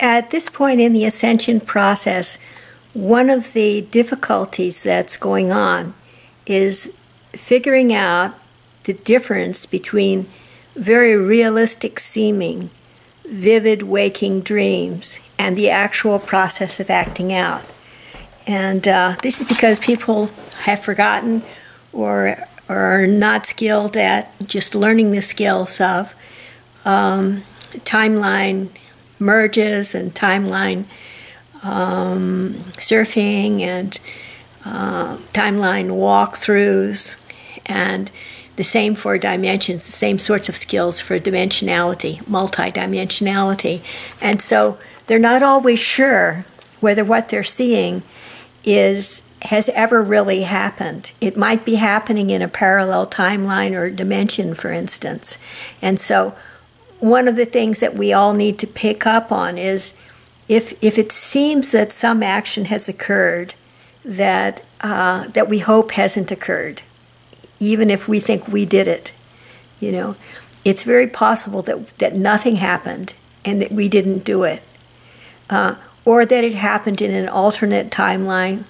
At this point in the ascension process, one of the difficulties that's going on is figuring out the difference between very realistic seeming, vivid waking dreams and the actual process of acting out. And uh, this is because people have forgotten or, or are not skilled at just learning the skills of um, timeline merges and timeline um, surfing and uh, timeline walkthroughs and the same for dimensions, the same sorts of skills for dimensionality, multidimensionality. And so they're not always sure whether what they're seeing is has ever really happened. It might be happening in a parallel timeline or dimension, for instance. And so one of the things that we all need to pick up on is if if it seems that some action has occurred that uh, that we hope hasn't occurred, even if we think we did it. You know, it's very possible that, that nothing happened and that we didn't do it. Uh, or that it happened in an alternate timeline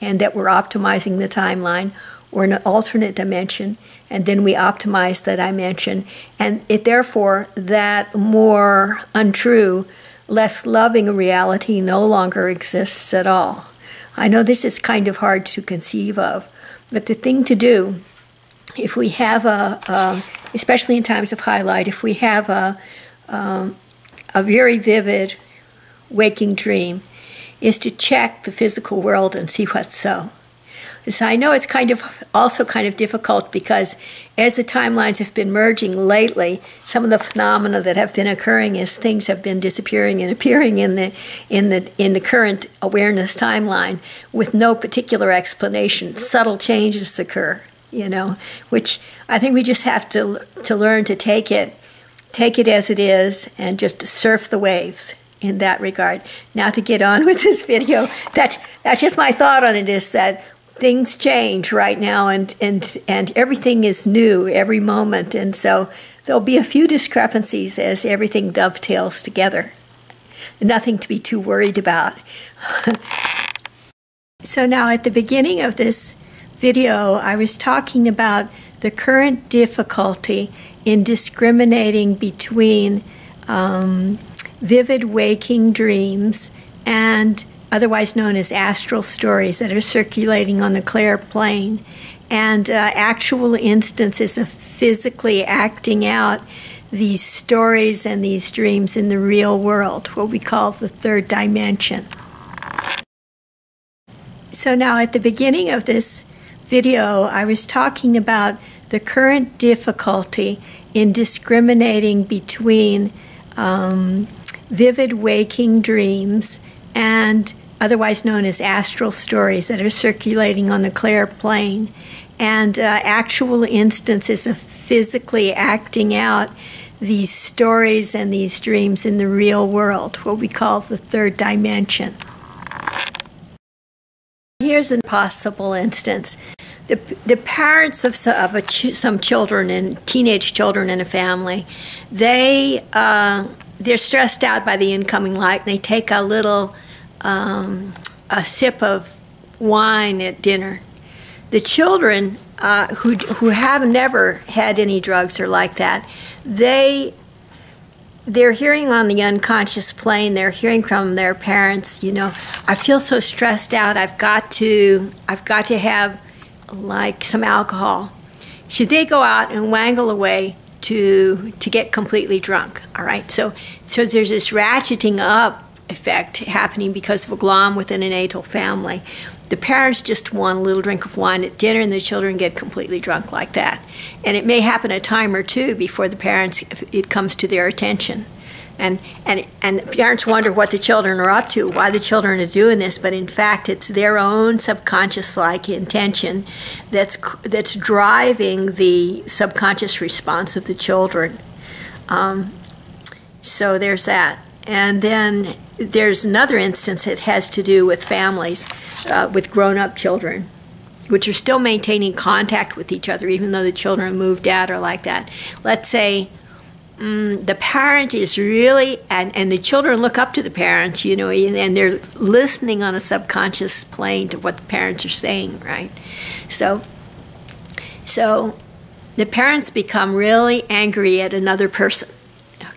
and that we're optimizing the timeline or an alternate dimension and then we optimize the dimension and it therefore that more untrue less loving reality no longer exists at all i know this is kind of hard to conceive of but the thing to do if we have a, a, especially in times of highlight, if we have a, um, a very vivid waking dream, is to check the physical world and see what's so. So I know it's kind of also kind of difficult because as the timelines have been merging lately, some of the phenomena that have been occurring is things have been disappearing and appearing in the in the in the current awareness timeline with no particular explanation. Subtle changes occur you know, which I think we just have to to learn to take it take it as it is and just surf the waves in that regard. Now to get on with this video, that that's just my thought on it is that things change right now and and and everything is new every moment and so there'll be a few discrepancies as everything dovetails together. Nothing to be too worried about. so now at the beginning of this video, I was talking about the current difficulty in discriminating between um, vivid waking dreams and otherwise known as astral stories that are circulating on the clair plane and uh, actual instances of physically acting out these stories and these dreams in the real world, what we call the third dimension. So now at the beginning of this video, I was talking about the current difficulty in discriminating between um, vivid waking dreams and otherwise known as astral stories that are circulating on the clair plane and uh, actual instances of physically acting out these stories and these dreams in the real world, what we call the third dimension. Here's a possible instance. The, the parents of, of ch some children and teenage children in a family, they, uh, they're stressed out by the incoming light and they take a little um, a sip of wine at dinner. The children uh, who, who have never had any drugs or like that, they they're hearing on the unconscious plane they're hearing from their parents you know i feel so stressed out i've got to i've got to have like some alcohol should they go out and wangle away to to get completely drunk all right so so there's this ratcheting up effect happening because of a glom within an natal family the parents just want a little drink of wine at dinner and the children get completely drunk like that. And it may happen a time or two before the parents, it comes to their attention. And, and, and parents wonder what the children are up to, why the children are doing this, but in fact, it's their own subconscious like intention that's, that's driving the subconscious response of the children. Um, so there's that. And then there's another instance that has to do with families, uh, with grown up children, which are still maintaining contact with each other, even though the children moved out or like that. Let's say mm, the parent is really, and, and the children look up to the parents, you know, and they're listening on a subconscious plane to what the parents are saying, right? So, so the parents become really angry at another person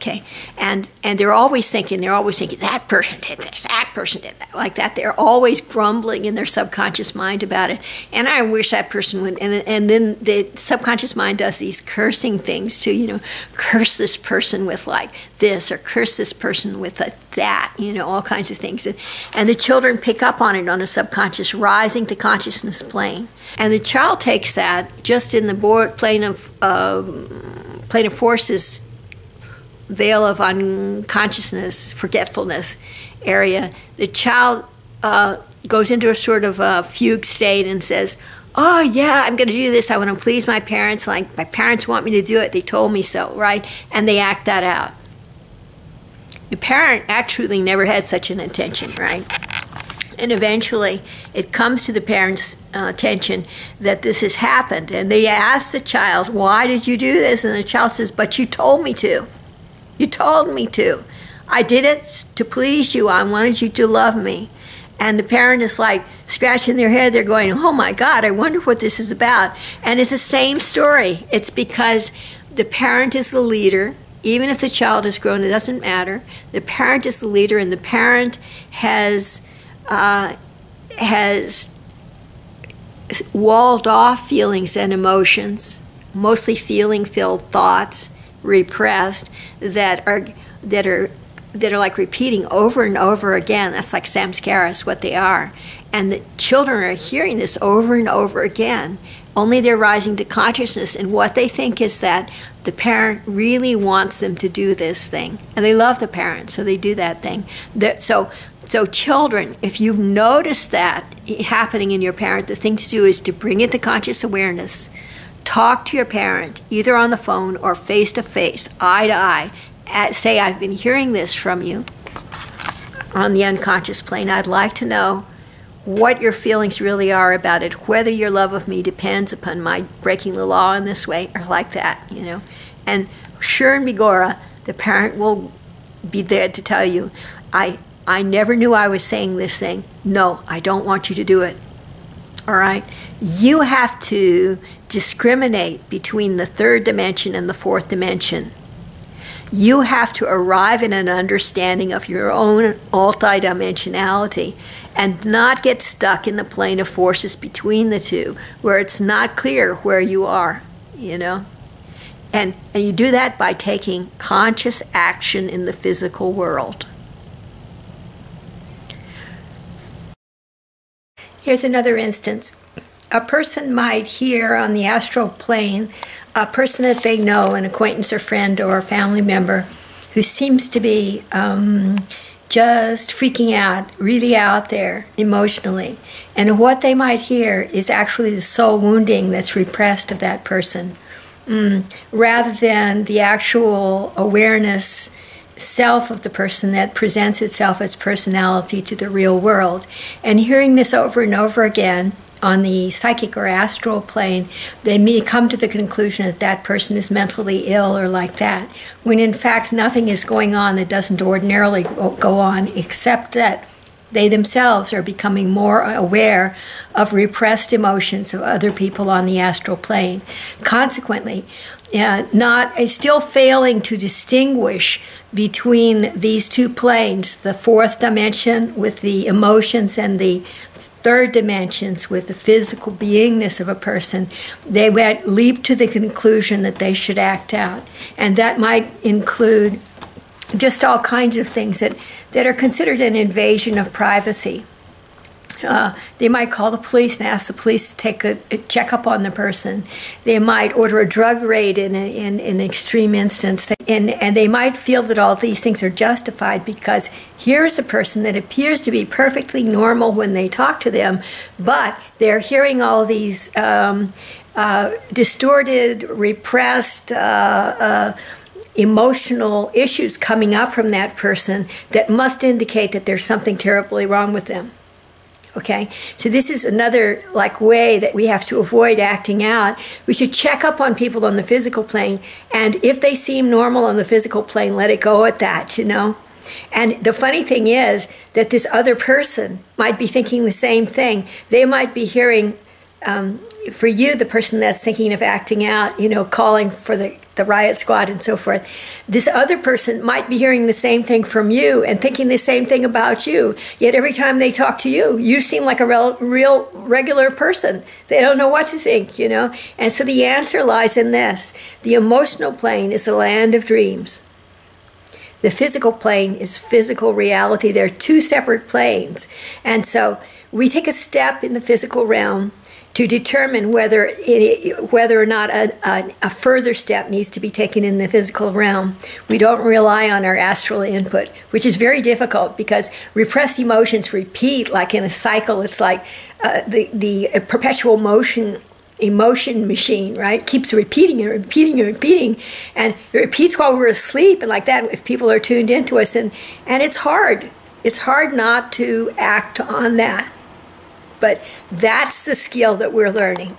okay. And and they're always thinking they're always thinking that person did this that person did that like that. They're always grumbling in their subconscious mind about it. And i wish that person would and, and then the subconscious mind does these cursing things to you know curse this person with like this or curse this person with a, that you know all kinds of things. And, and the children pick up on it on a subconscious rising to consciousness plane. And the child takes that just in the board plane of um, plane of forces veil of unconsciousness, forgetfulness area, the child uh, goes into a sort of a fugue state and says, Oh, yeah, I'm going to do this. I want to please my parents. Like, my parents want me to do it. They told me so, right? And they act that out. The parent actually never had such an intention, right? And eventually, it comes to the parents' uh, attention that this has happened. And they ask the child, Why did you do this? And the child says, But you told me to. You told me to. I did it to please you. I wanted you to love me. And the parent is like scratching their head. They're going, Oh my God, I wonder what this is about. And it's the same story. It's because the parent is the leader. Even if the child is grown, it doesn't matter. The parent is the leader, and the parent has uh, has walled off feelings and emotions, mostly feeling filled thoughts, repressed that are that are that are like repeating over and over again. That's like samskaras, what they are. And the children are hearing this over and over again. Only they're rising to consciousness, and what they think is that the parent really wants them to do this thing, and they love the parent, so they do that thing. so, so children, if you've noticed that happening in your parent, the thing to do is to bring it to conscious awareness talk to your parent either on the phone or face to face, eye to eye. At, say, I've been hearing this from you on the unconscious plane. I'd like to know what your feelings really are about it, whether your love of me depends upon my breaking the law in this way or like that, you know. And sure and begorra, the parent will be there to tell you, I, I never knew I was saying this thing. No, I don't want you to do it. All right? You have to discriminate between the third dimension and the fourth dimension. You have to arrive at an understanding of your own multidimensionality and not get stuck in the plane of forces between the two where it's not clear where you are, you know? And, and you do that by taking conscious action in the physical world. Here's another instance a person might hear on the astral plane a person that they know, an acquaintance or friend or a family member, who seems to be um, just freaking out, really out there emotionally. And what they might hear is actually the soul wounding that's repressed of that person, mm, rather than the actual awareness self of the person that presents itself as personality to the real world. And hearing this over and over again on the psychic or astral plane, they may come to the conclusion that that person is mentally ill or like that, when in fact nothing is going on that doesn't ordinarily go on, except that they themselves are becoming more aware of repressed emotions of other people on the astral plane. Consequently, uh, not uh, still failing to distinguish between these two planes, the fourth dimension with the emotions and the third dimensions with the physical beingness of a person, they would leap to the conclusion that they should act out. And that might include just all kinds of things that, that are considered an invasion of privacy. Uh, they might call the police and ask the police to take a, a checkup on the person. They might order a drug raid in, an extreme instance. And, and they might feel that all these things are justified because here's a person that appears to be perfectly normal when they talk to them, but they're hearing all these um, uh, distorted, repressed, uh, uh emotional issues coming up from that person that must indicate that there's something terribly wrong with them. Okay, so this is another like way that we have to avoid acting out. We should check up on people on the physical plane, and if they seem normal on the physical plane, let it go at that. You know, and the funny thing is that this other person might be thinking the same thing. They might be hearing um, for you, the person that's thinking of acting out, you know, calling for the, the riot squad and so forth, this other person might be hearing the same thing from you and thinking the same thing about you. Yet every time they talk to you, you seem like a real, real regular person. They don't know what to think, you know? And so the answer lies in this the emotional plane is the land of dreams. The physical plane is physical reality. They're two separate planes. And so we take a step in the physical realm to determine whether it, whether or not a, a, a, further step needs to be taken in the physical realm. We don't rely on our astral input, which is very difficult because repressed emotions repeat like in a cycle. It's like uh, the the perpetual motion emotion machine, right? Keeps repeating and repeating and repeating, and it repeats while we're asleep and like that. If people are tuned into us, and and it's hard. It's hard not to act on that. But that's the skill that we're learning.